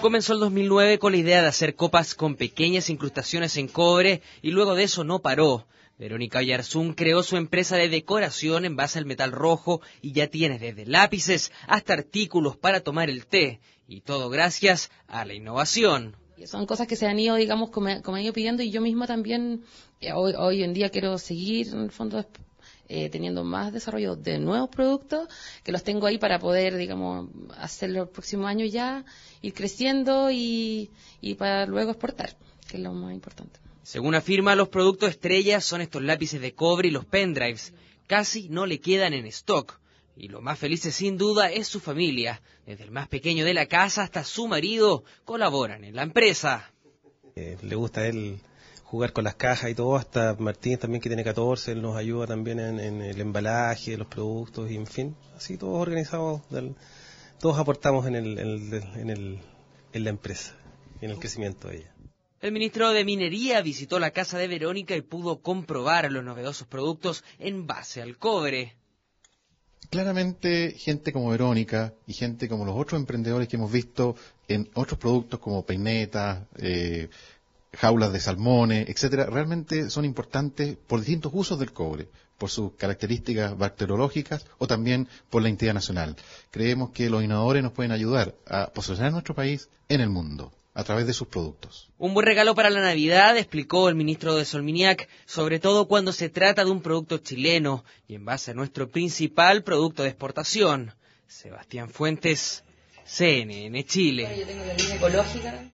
Comenzó el 2009 con la idea de hacer copas con pequeñas incrustaciones en cobre y luego de eso no paró. Verónica Yarzún creó su empresa de decoración en base al metal rojo y ya tiene desde lápices hasta artículos para tomar el té. Y todo gracias a la innovación. Son cosas que se han ido, digamos, como, me han ido pidiendo y yo misma también eh, hoy, hoy en día quiero seguir, en el fondo, eh, teniendo más desarrollo de nuevos productos, que los tengo ahí para poder, digamos, hacerlo el próximo año ya, ir creciendo y, y para luego exportar, que es lo más importante. Según afirma, los productos estrellas son estos lápices de cobre y los pendrives. Casi no le quedan en stock. Y lo más feliz sin duda es su familia. Desde el más pequeño de la casa hasta su marido colaboran en la empresa. Eh, le gusta a él jugar con las cajas y todo, hasta Martín también que tiene 14, él nos ayuda también en, el embalaje de los productos y en fin, así todos organizados, todos aportamos en, el, en, el, en la empresa y en el crecimiento de ella. El ministro de Minería visitó la casa de Verónica y pudo comprobar los novedosos productos en base al cobre. Claramente, gente como Verónica y gente como los otros emprendedores que hemos visto en otros productos como peinetas, eh, jaulas de salmones, etcétera, realmente son importantes por distintos usos del cobre, por sus características bacteriológicas o también por la identidad nacional. Creemos que los innovadores nos pueden ayudar a posicionar nuestro país en el mundo a través de sus productos. Un buen regalo para la Navidad, explicó el ministro de Solminiac, sobre todo cuando se trata de un producto chileno y en base a nuestro principal producto de exportación. Sebastián Fuentes, CNN Chile.